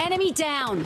Enemy down!